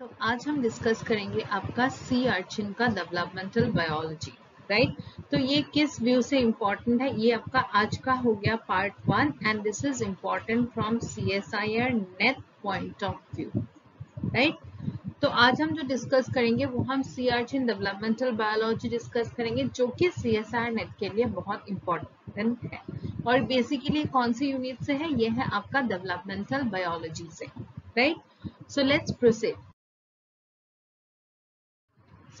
तो आज हम डिस्कस करेंगे आपका सी अर्चिन का डेवलपमेंटल बायोलॉजी राइट तो ये किस व्यू से इम्पोर्टेंट है? ये आपका आज का हो गया part one and this is important from C S I R net point of view right तो आज हम जो डिस्कस करेंगे वो हम sea urchin developmental biology discuss करेंगे, जो कि C S I R net के लिए बहुत इंपॉर्टेंट है। और बेसिकली कौन सी यूनिट से है? ये है आपका डेवलपमेंटल बायोलॉजी से राइट सो लेट्स प्रोसीड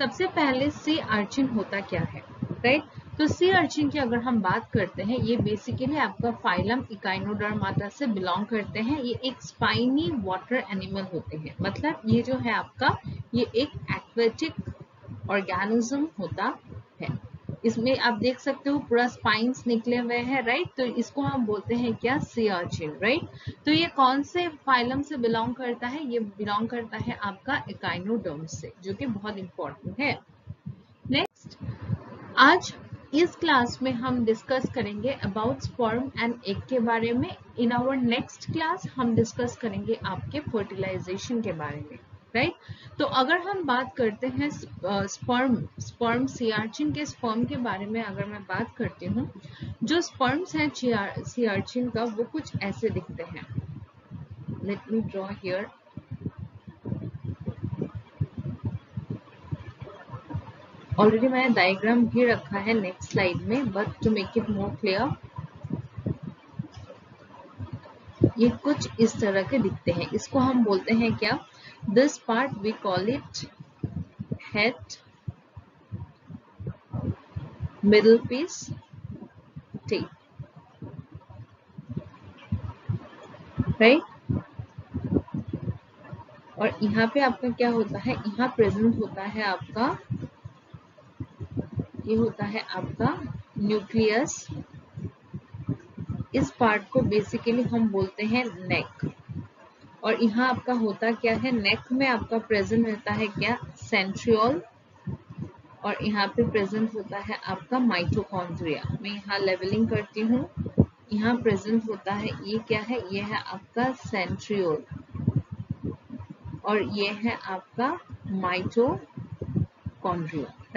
सबसे पहले सी अर्चिन होता क्या है? राइट तो सी अर्चिन की अगर हम बात करते हैं, ये बेसिकली आपका फाइलम इकाइनोडर इकाइनोडर्माटा से बिलोंग करते हैं। ये एक स्पाइनी वाटर एनिमल होते हैं। मतलब ये जो है आपका, ये एक एक्वेटिक ऑर्गेनिज्म होता है। इसमें आप देख सकते हो पूरा स्पाइंस निकले हुए हैं राइट तो इसको हम बोलते हैं क्या? सी अर्चिन राइट तो ये कौन से फाइलम से बिलोंग करता है? ये बिलोंग करता है आपका इकाइनोडर्म से, जो कि बहुत इंपॉर्टेंट है। नेक्स्ट आज इस क्लास में हम डिस्कस करेंगे अबाउट स्पर्म एंड एग के बारे में। इन आवर नेक्स्ट क्लास हम डिस्कस करेंगे आपके फर्टिलाइजेशन के बारे में राइट right? तो अगर हम बात करते हैं स्पर्म स्पर्म सियार्चिन के स्पर्म के बारे में अगर मैं बात करती हूँ, जो स्पर्म्स हैं सियार्चिन का, वो कुछ ऐसे दिखते हैं। Let me draw here already मैंने डायग्राम भी रखा है नेक्स्ट स्लाइड में but to make it more clear ये कुछ इस तरह के दिखते हैं। इसको हम बोलते हैं क्या? This part we call it head middle piece tail right? और यहाँ पे आपका क्या होता है? यहाँ प्रेजेंट होता है आपका, ये होता है आपका न्यूक्लियस इस पार्ट को बेसिकली हम बोलते हैं नेक और यहाँ आपका होता क्या है? नेक में आपका प्रेजेंट रहता है क्या? सेंट्रियोल और यहाँ पे प्रेजेंट होता है आपका माइटोकॉन्ड्रिया मैं यहाँ लेवलिंग करती हूँ। यहाँ प्रेजेंट होता है ये क्या है? ये है आपका सेंट्रियोल और ये है आपका माइटोकॉन्ड्रिया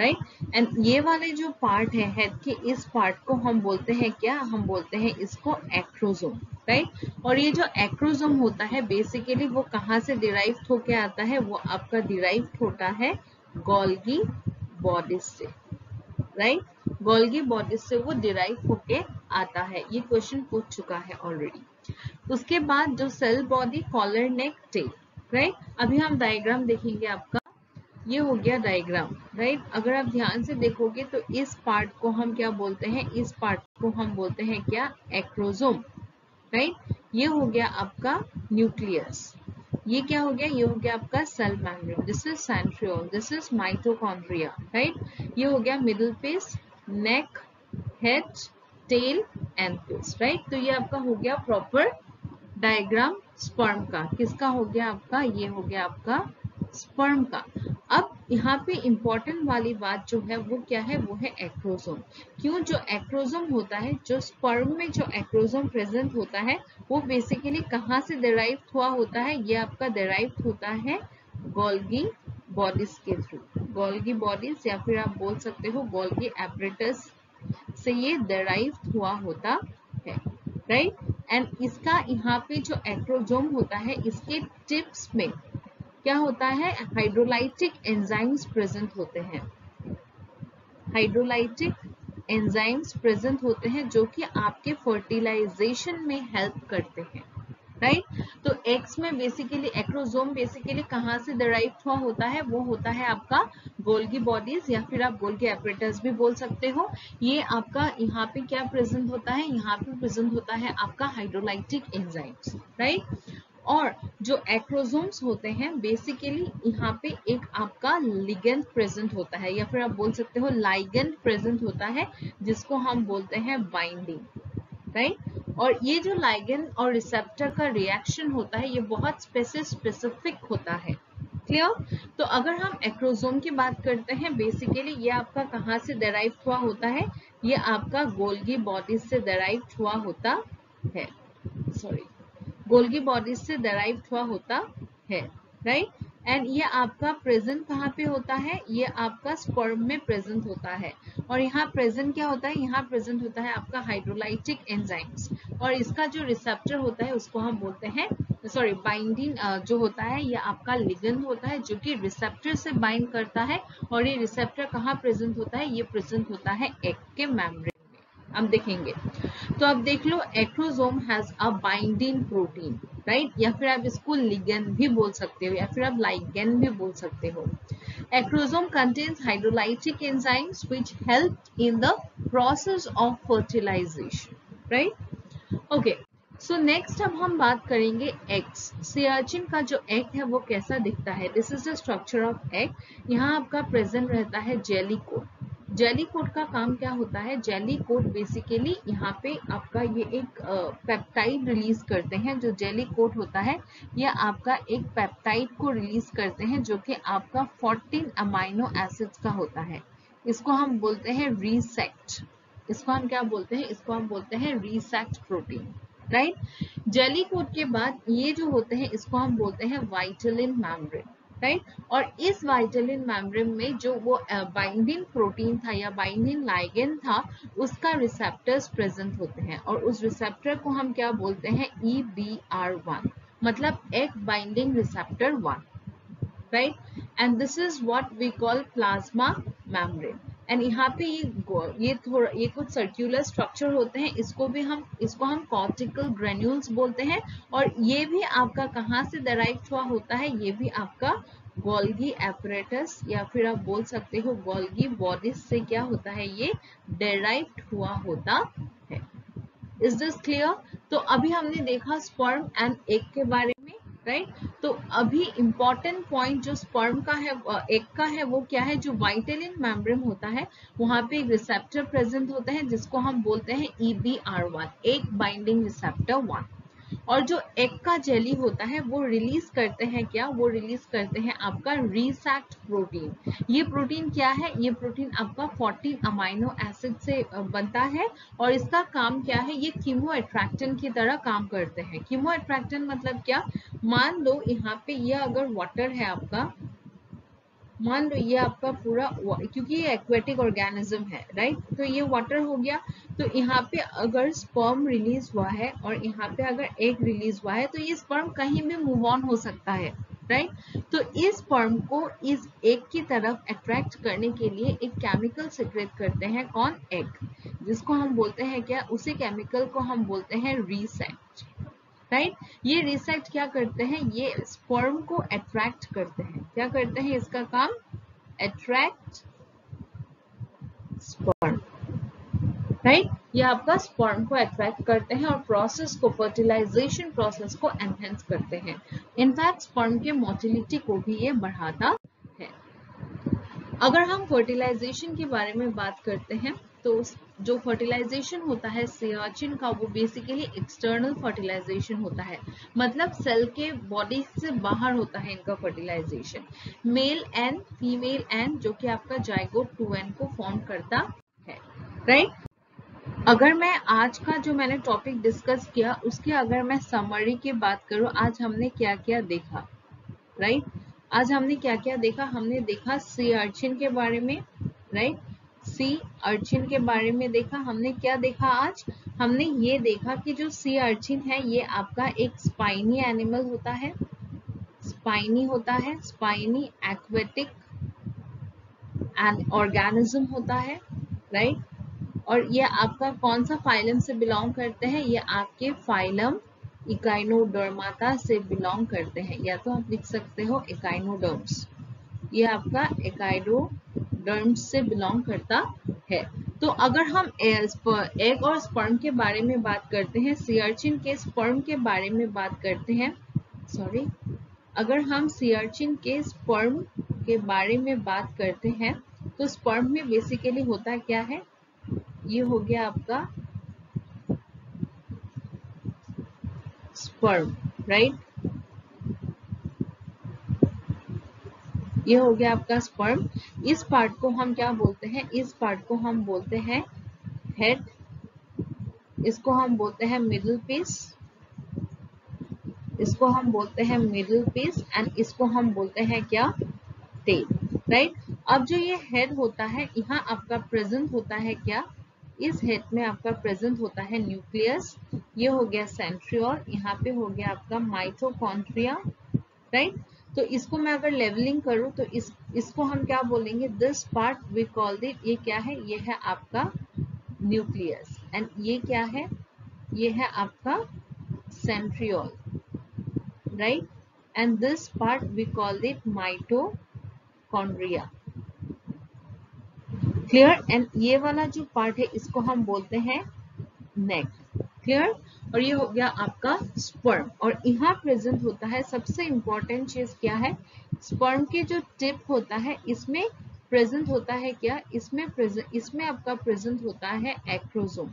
राइट एंड ये वाले जो पार्ट है हेड के इस पार्ट को हम बोलते हैं क्या? हम बोलते हैं इसको एक्रोजोम राइट और ये जो एक्रोजोम होता है बेसिकली वो कहाँ से डिराइव होके आता है? वो आपका डिराइव होता है गोल्गी बॉडीज से राइट गोल्गी बॉडीज से वो डिराइव होके आता है। ये क्वेश्चन पूछ चुका है ऑलरेडी उसके बाद जो cell body collar neck tail right अभी हम डायग्राम देखेंगे आपका। ये हो गया डायग्राम राइट अगर आप ध्यान से देखोगे तो इस पार्ट को हम क्या बोलते हैं? इस पार्ट को हम बोलते हैं क्या? एक्रोजोम राइट ये हो गया आपका न्यूक्लियस ये क्या हो गया? ये हो गया आपका cell membrane this is centriole this is mitochondria right ये हो गया middle piece neck head tail end piece right तो ये आपका हो गया प्रॉपर डायग्राम स्पर्म का. किसका हो गया आपका? ये हो गया आपका स्पर्म का. अब यहाँ पे इम्पोर्टेंट वाली बात जो है, वो क्या है? वो है एक्रोजोम क्यों? जो एक्रोजोम होता है, जो स्पर्म में जो एक्रोजोम प्रेजेंट होता है, वो बेसिकली कहाँ से डिराइव हुआ होता है? ये आपका डिराइव होता है गोल्गी बॉडीज के थ्रू गोल्गी बॉडीज या फिर आप बोल सकते हो गोल्गी एपरेटस से ये डेराइव हुआ होता है राइट एंड इसका यहाँ पे जो एक्रोजोम होता है, इसके टिप्स में क्या होता है? हाइड्रोलाइटिक एंजाइम्स प्रेजेंट होते हैं। हाइड्रोलाइटिक एंजाइम्स प्रेजेंट होते हैं जो कि आपके फर्टिलाइजेशन में हेल्प करते हैं राइट right? तो एक्स में बेसिकली एक्रोजोम बेसिकली कहाँ से डराइव हुआ होता है? वो होता है आपका गोल्गी बॉडीज या फिर आप गोल्गी एपरेटर्स भी बोल सकते हो। ये आपका, यहाँ पे क्या प्रेजेंट होता है? यहाँ पे प्रेजेंट होता है आपका हाइड्रोलाइटिक एंजाइम्स राइट और जो एक्रोजोम्स होते हैं बेसिकली यहाँ पे एक आपका लिगेंड प्रेजेंट होता है, या फिर आप बोल सकते हो लाइगेंड प्रेजेंट होता है, जिसको हम बोलते हैं बाइंडिंग राइट और ये जो लाइगेंड और रिसेप्टर का रिएक्शन होता है, ये बहुत स्पेसिफिक होता है क्लियर तो अगर हम एक्रोजोम की बात करते हैं बेसिकली ये आपका कहाँ से डेराइव हुआ होता है? ये आपका गोल्गी बॉडी से डेराइव हुआ होता है सॉरी गोल्गी बॉडीज से डराइव हुआ होता है राइट एंड ये आपका प्रेजेंट कहाँ पे होता है? ये आपका स्पर्म में प्रेजेंट होता है। और यहाँ प्रेजेंट क्या होता है? यहाँ प्रेजेंट होता है आपका हाइड्रोलाइटिक एंजाइम्स और इसका जो रिसेप्टर होता है, उसको हम बोलते हैं सॉरी बाइंडिंग जो होता है, ये आपका लिगन होता है, जो कि रिसेप्टर से बाइंड करता है। और ये रिसेप्टर कहाँ प्रेजेंट होता है? ये प्रेजेंट होता है एग के मेम्ब्रेन हम देखेंगे तो अब देख लो acrosome has a binding protein right या फिर आप इसको लिगन भी बोल सकते हो, या फिर आप लाइगेन भी बोल सकते हो Acrosome contains hydrolytic enzymes which help in the process of fertilization. Right? Okay. So next अब हम बात करेंगे एक्स सियाचिन का जो एग है वो कैसा दिखता है this is the structure of egg यहाँ आपका प्रेजेंट रहता है जेली कोट जेली कोट का काम क्या होता है? जेली कोट बेसिकली यहाँ पे आपका ये एक पेप्टाइड रिलीज़ करते हैं, जो जेली कोट होता है, ये आपका एक पेप्टाइड को रिलीज़ करते हैं, जो कि आपका 14 अमाइनो एसिड्स का होता है। इसको हम बोलते हैं रीसेक्ट इसको हम क्या बोलते हैं? इसको हम बोलते हैं resact protein right jelly coat के बाद ये जो होते हैं, इसको हम बोलते हैं वाइटलिन मैम्ब्रेन राइट? और इस वाइटलिन मेम्ब्रेन में जो वो बाइंडिंग प्रोटीन था या बाइंडिंग लाइगेन था, उसका रिसेप्टर्स प्रेजेंट होते हैं। और उस रिसेप्टर को हम क्या बोलते हैं? ई बी आर वन मतलब एक binding receptor one right? And this is what we call plasma membrane and यहाँ पे ये ये थोड़ा, ये कुछ सर्क्यूलर स्ट्रक्चर होते हैं, इसको भी हम, इसको हम कॉर्टिकल ग्रेन्यूल्स बोलते हैं। और ये भी आपका कहाँ से डराइव हुआ होता है, ये भी आपका गोल्गी एपरेटस या फिर आप बोल सकते हो गोल्गी बॉडीज से क्या होता है, ये डेराइव हुआ होता है। इज़ दिस क्लियर तो अभी हमने देखा स्पर्म एंड एग के बारे राइट तो अभी इंपॉर्टेंट पॉइंट जो स्पर्म का है एक का है, वो क्या है? जो वाइटेलिन मेम्ब्रेन होता है, वहाँ पे एक रिसेप्टर प्रेजेंट होता है, जिसको हम बोलते हैं ई बी आर वन एक बाइंडिंग रिसेप्टर वन और जो एग का जेली होता है, वो रिलीज़ करते हैं क्या? वो रिलीज़ करते हैं आपका रीसैक्ट प्रोटीन ये प्रोटीन क्या है? ये प्रोटीन आपका 14 अमाइनो एसिड से बनता है और इसका काम क्या है? ये कीमो एट्रैक्टन की तरह काम करते हैं। कीमो एट्रैक्टन मतलब क्या? मान लो यहाँ पे ये अगर वाटर है आपका मान लो ये आपका पूरा क्योंकि ये एक्वेटिक ऑर्गेनिज्म है राइट तो ये वाटर हो गया। तो यहाँ पे अगर स्पर्म रिलीज़ हुआ है और यहाँ पे अगर एग रिलीज़ हुआ है तो ये स्पर्म कहीं भी मूव ऑन हो सकता है राइट तो इस स्पर्म को इस एग की तरफ़ अट्रैक्ट करने के लिए एक केमिकल सिक्रेट करते हैं, कौन? एग जिसको हम बोलते हैं क्या? उसी केमिकल को हम बोलते हैं रीसेट राइट? ये रिसेक्ट क्या करते हैं? ये स्पर्म को अट्रैक्ट करते हैं। क्या करते हैं इसका काम? अट्रैक्ट स्पर्म राइट ये आपका स्पर्म को अट्रैक्ट करते हैं और प्रोसेस को फर्टिलाइजेशन प्रोसेस को एनहेंस करते हैं। इनफैक्ट स्पर्म के मोटिलिटी को भी ये बढ़ाता है। अगर हम फर्टिलाइजेशन के बारे में बात करते हैं तो जो फर्टिलाइजेशन होता है, सियाचिन का वो बेसिकली एक्सटर्नल फर्टिलाइजेशन होता है। मतलब सेल के बॉडी से बाहर होता है इनका fertilization male and female and जो कि आपका जाइगोट टू एन को फॉर्म करता है। राइट अगर मैं आज का जो मैंने टॉपिक डिस्कस किया, उसके अगर मैं समरी की बात करूँ, आज हमने क्या क्या देखा? राइट आज हमने क्या क्या देखा? हमने देखा सी अर्चिन के बारे में राइट सी अर्चिन के बारे में देखा, हमने क्या देखा आज? हमने ये देखा कि जो सी अर्चिन है, ये आपका एक स्पाइनी एनिमल होता है। स्पाइनी होता है स्पाइनी एक्वेटिक ऑर्गेनिज्म होता है राइट और ये आपका कौन सा फाइलम से बिलोंग करते हैं? ये आपके फाइलम इकाइनोडर्माता से बिलोंग करते हैं। या तो आप लिख सकते हो इकाइनोडर्म्स ये आपका इकाइडो डर्म से बिलोंग करता है। तो अगर हम एग और स्पर्म के बारे में बात करते हैं सियर्चिन के स्पर्म के बारे में बात करते हैं सॉरी अगर हम सियर्चिन के स्पर्म के बारे में बात करते हैं तो स्पर्म में बेसिकली होता क्या है? ये हो गया आपका स्पर्म राइट ये हो गया आपका स्पर्म इस पार्ट को हम क्या बोलते हैं? इस पार्ट को हम बोलते हैं हेड इसको हम बोलते हैं मिडल पीस इसको हम बोलते हैं मिडिल पीस एंड इसको हम बोलते हैं क्या? टेल राइट अब जो ये हेड होता है, यहाँ आपका प्रेजेंट होता है क्या? इस हेड में आपका प्रेजेंट होता है न्यूक्लियस ये हो गया सेंट्रियोल यहाँ पे हो गया आपका माइटोकॉन्ट्रिया राइट तो इसको मैं अगर लेवलिंग करूँ तो इस, इसको हम क्या बोलेंगे? This part we call that ये क्या है? ये है आपका न्यूक्लियस एंड ये क्या है? ये है आपका centriole right and this part we call that mitochondria clear and ये वाला जो पार्ट है, इसको हम बोलते हैं नेक क्लियर और ये हो गया आपका स्पर्म और यहाँ प्रेजेंट होता है, सबसे इंपॉर्टेंट चीज़ क्या है? स्पर्म के जो टिप होता है, इसमें प्रेजेंट होता है क्या? इसमें प्रेजेंट इसमें आपका प्रेजेंट होता है एक्रोजोम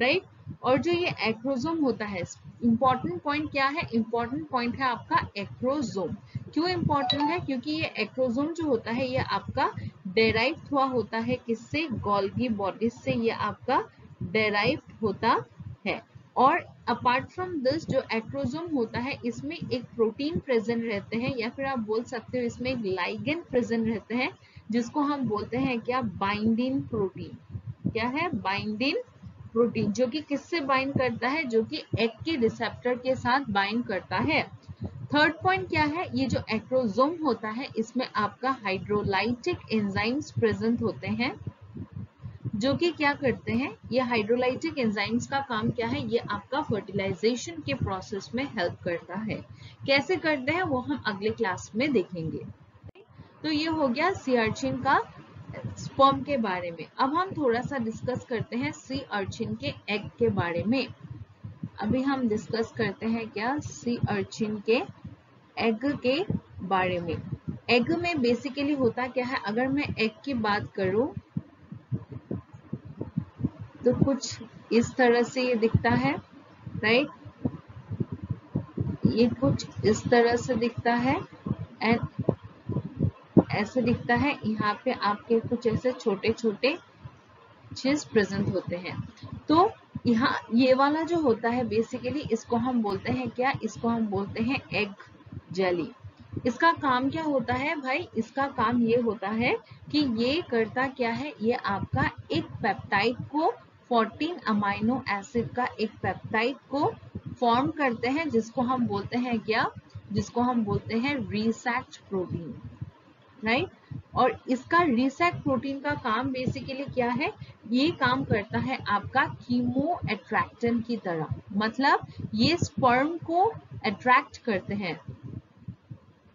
राइट और जो ये एक्रोजोम होता है इंपॉर्टेंट पॉइंट क्या है? इंपॉर्टेंट पॉइंट है आपका एक्रोजोम क्यों इंपॉर्टेंट है? क्योंकि ये एक्रोजोम जो होता है, ये आपका डेराइव हुआ होता है किससे? गोल्गी बॉडी से ये आपका डेराइव होता है। और अपार्ट फ्रॉम दिस जो एक्रोजोम होता है, इसमें एक प्रोटीन प्रेजेंट रहते हैं, या फिर आप बोल सकते हो इसमें एक लाइगेन प्रेजेंट रहते हैं, जिसको हम बोलते हैं क्या? बाइंडिंग प्रोटीन क्या है? बाइंडिंग प्रोटीन जो कि किससे बाइंड करता है? जो कि एग के रिसेप्टर के साथ बाइंड करता है. थर्ड पॉइंट क्या है? ये जो एक्रोजोम होता है, इसमें आपका हाइड्रोलाइटिक एंजाइम्स प्रेजेंट होते हैं. जो कि क्या करते हैं, ये हाइड्रोलाइटिक एंजाइम्स का काम क्या है, ये आपका फर्टिलाइजेशन के प्रोसेस में हेल्प करता है। कैसे करते हैं, वो हम अगले क्लास में देखेंगे। तो ये हो गया सी अर्चिन का स्पर्म के बारे में। अब हम थोड़ा सा डिस्कस करते हैं सी अर्चिन के एग के बारे में। अभी हम डिस्कस करते हैं क्या सी अर्चिन के एग के बारे में। एग में बेसिकली होता क्या है, अगर मैं एग की बात करूँ तो कुछ इस तरह से ये दिखता है राइट ये कुछ इस तरह से दिखता है एंड ऐसे दिखता है, यहाँ पे आपके कुछ ऐसे छोटे छोटे चीज़ प्रेजेंट होते हैं। तो यहाँ ये वाला जो होता है बेसिकली इसको हम बोलते हैं क्या? इसको हम बोलते हैं एग जेली इसका काम क्या होता है भाई? इसका काम ये होता है कि ये करता क्या है? ये आपका एक पेप्टाइड को 14 अमाइनो एसिड का एक पेप्टाइड को फॉर्म करते हैं, जिसको हम बोलते हैं क्या? जिसको हम बोलते हैं रिसेक्ट प्रोटीन राइट और इसका रिसेक्ट प्रोटीन का काम बेसिकली क्या है? ये काम करता है आपका कीमो एट्रैक्टन की तरह। मतलब ये स्पर्म को अट्रैक्ट करते हैं।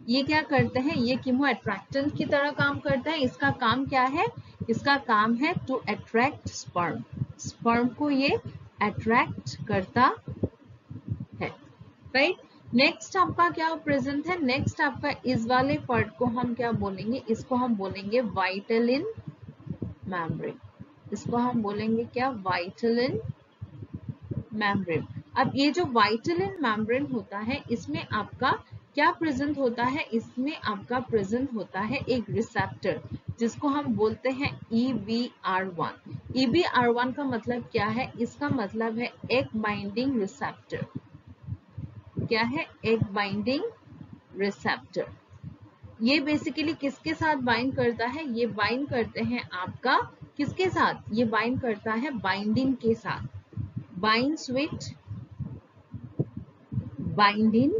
ये क्या करते हैं? ये कीमो एट्रैक्टन की तरह काम करता है। इसका काम क्या है? इसका काम है टू अट्रैक्ट स्पर्म स्पर्म को ये अट्रैक्ट करता है राइट नेक्स्ट आपका क्या प्रेजेंट है? नेक्स्ट आपका इस वाले पार्ट को हम क्या बोलेंगे? इसको हम बोलेंगे वाइटल इन मैम्ब्रेन इसको हम बोलेंगे क्या? वाइटल इन मैम्ब्रेन अब ये जो वाइटल इन मैम्ब्रेन होता है, इसमें आपका क्या प्रेजेंट होता है? इसमें आपका प्रेजेंट होता है एक रिसेप्टर जिसको हम बोलते हैं E V R one E B R one का मतलब क्या है? इसका मतलब है एक बाइंडिंग रिसेप्टर क्या है? एक बाइंडिंग रिसेप्टर ये बेसिकली किसके साथ बाइंड करता है? ये बाइंड करते हैं आपका किसके साथ? ये बाइंड करता है बाइंडिंग के साथ। Bind sweet binding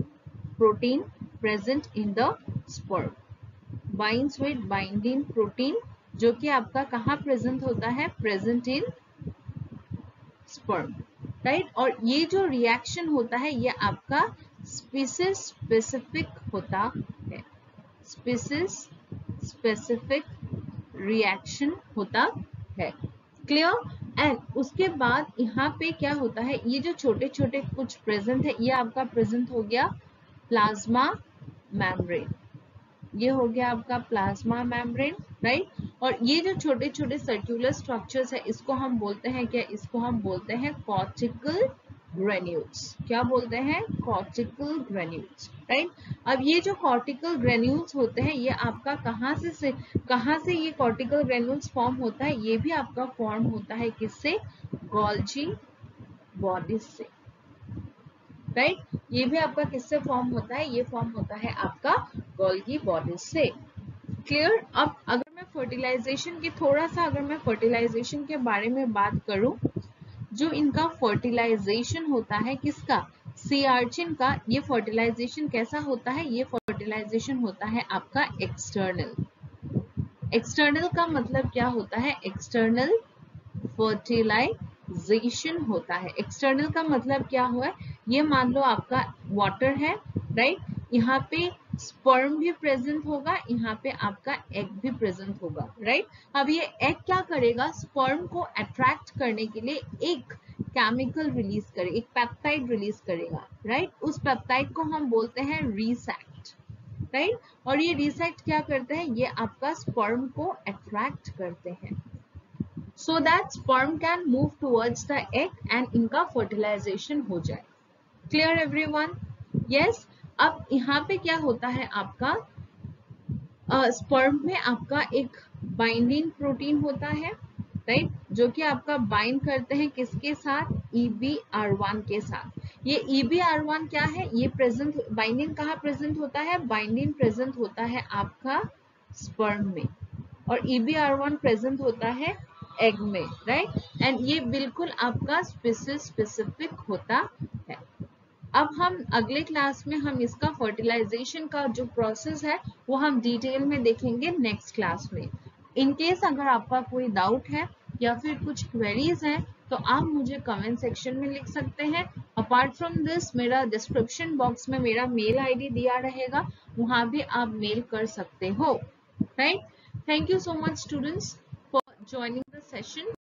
protein present in the sperm binds with binding protein जो कि आपका कहाँ प्रेजेंट होता है? प्रेजेंट इन स्पर्म राइट और ये जो रिएक्शन होता है, ये आपका स्पीसीज स्पेसिफिक होता है। स्पीसीज स्पेसिफिक रिएक्शन होता है। क्लियर एंड उसके बाद यहाँ पे क्या होता है? ये जो छोटे छोटे कुछ प्रेजेंट है, ये आपका प्रेजेंट हो गया प्लाज्मा मेम्ब्रेन ये हो गया आपका प्लाज्मा मेम्ब्रेन राइट और ये जो छोटे छोटे सर्क्यूलर स्ट्रक्चर्स है, इसको हम बोलते हैं क्या? इसको हम बोलते हैं कॉर्टिकल ग्रेन्यूल्स क्या बोलते हैं? कॉर्टिकल ग्रेन्यूल्स राइट अब ये जो कॉर्टिकल ग्रेन्यूल्स होते हैं, ये आपका कहाँ से से, कहाँ से ये कॉर्टिकल ग्रेन्यूल्स फॉर्म होता है? ये भी आपका फॉर्म होता है किससे? गोल्जी बॉडीज से राइट ये भी आपका किससे फॉर्म होता है? ये फॉर्म होता है आपका गोल्गी बॉडीज से। क्लियर अब अगर फर्टिलाइजेशन की, थोड़ा सा अगर मैं फर्टिलाइजेशन के बारे में बात करूँ, जो इनका फर्टिलाइजेशन होता है किसका? सी आर्चिन का। ये फर्टिलाइजेशन कैसा होता है? ये फर्टिलाइजेशन होता है आपका एक्सटर्नल एक्सटर्नल का मतलब क्या होता है? एक्सटर्नल फर्टिलाइजेशन होता है। एक्सटर्नल का मतलब क्या हुआ ये मान लो आपका वाटर है राइट यहाँ पे स्पर्म भी प्रेजेंट होगा, यहाँ पे आपका एग भी प्रेजेंट होगा राइट अब ये एग क्या करेगा? स्पर्म को अट्रैक्ट करने के लिए एक केमिकल रिलीज़ करे, एक पेप्टाइड रिलीज़ करेगा राइट उस पेप्टाइड को हम बोलते हैं रीसेक्ट राइट और ये रीसेक्ट क्या करते हैं? ये आपका स्पर्म को अट्रैक्ट करते हैं। So that sperm can move towards the egg and इनका फर्टिलाइजेशन हो जाए। क्लियर एवरीवन यस अब यहाँ पे क्या होता है आपका? स्पर्म में आपका एक बाइंडिंग प्रोटीन होता है राइट जो कि आपका बाइंड करते हैं किसके साथ? EBR1 के साथ। ये EBR1 क्या है? ये प्रेजेंट बाइंडिंग कहाँ प्रेजेंट होता है? बाइंडिंग प्रेजेंट होता है आपका स्पर्म में। और EBR1 प्रेजेंट होता है एग में राइट एंड ये बिल्कुल आपका स्पेसिफिक होता है। अब हम अगले क्लास में हम इसका फर्टिलाइजेशन का जो प्रोसेस है, वो हम डिटेल में देखेंगे नेक्स्ट क्लास में। इन केस अगर आपका कोई डाउट है या फिर कुछ क्वेरीज हैं तो आप मुझे कमेंट सेक्शन में लिख सकते हैं। अपार्ट फ्रॉम दिस मेरा डिस्क्रिप्शन बॉक्स में मेरा मेल आईडी दिया रहेगा, वहाँ भी आप मेल कर सकते हो। Right thank you so much students for joining the session